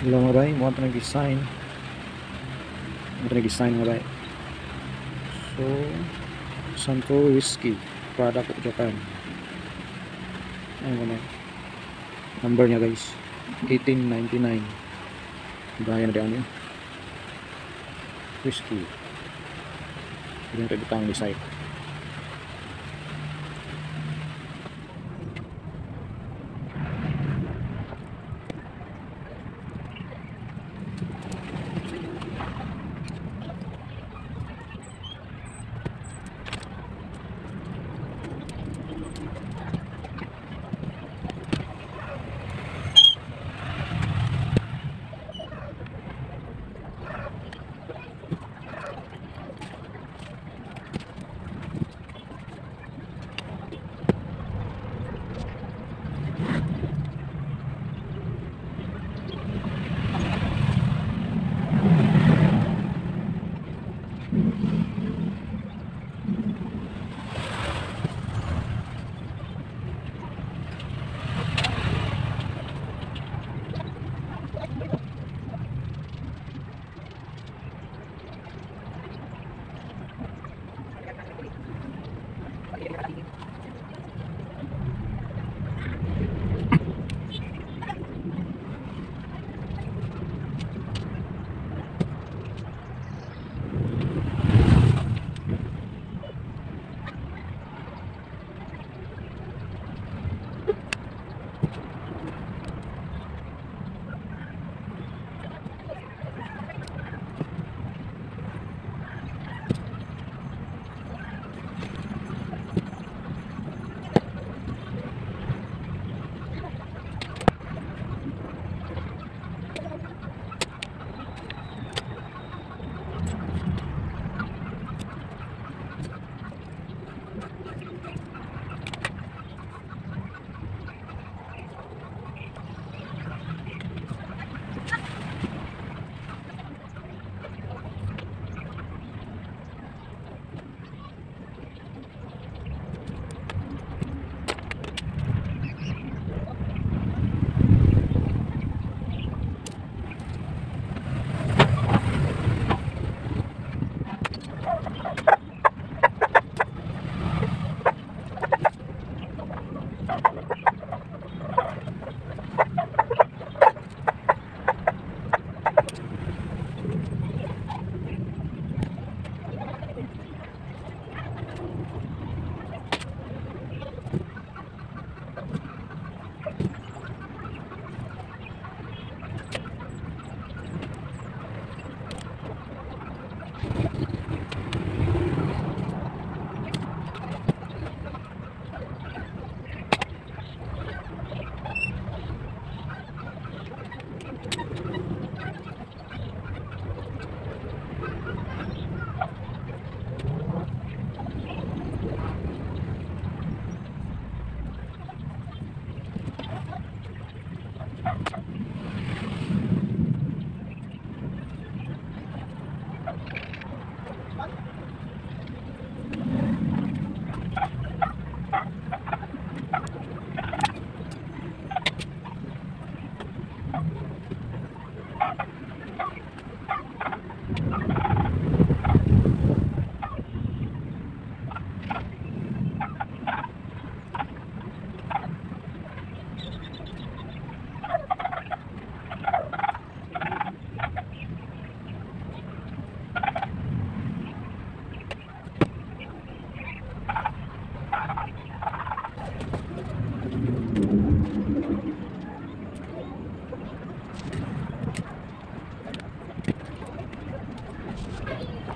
belum ada yang mau nagi sign mau nagi sign ada so Santo whiskey product of Japan. Ayan ko na number niya guys. 1899 Bahaya na niya whiskey. Hindi na ito bitang ni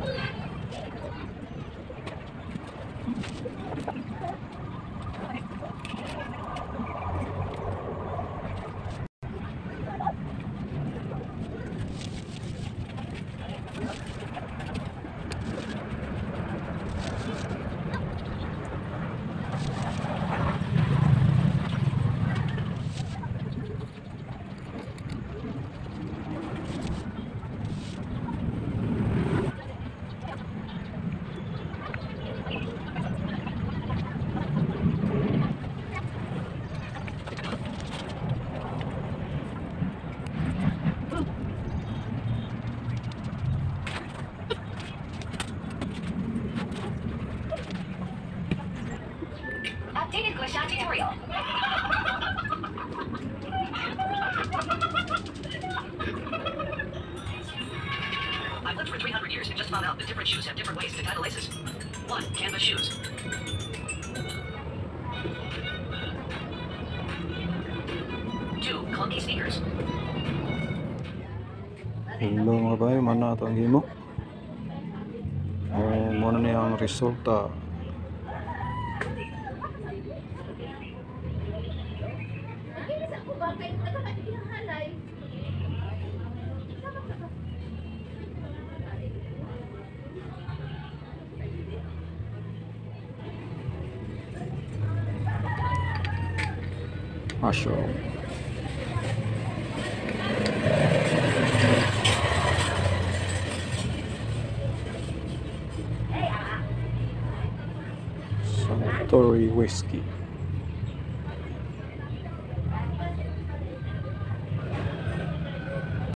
Yeah. Yung and just found out that different shoes have different ways to tie the laces. One, canvas shoes. Two, clunky sneakers. Hello mga bayo, mana ito ang himo. Muna na yung resulta. Asyo. Suntory Whiskey.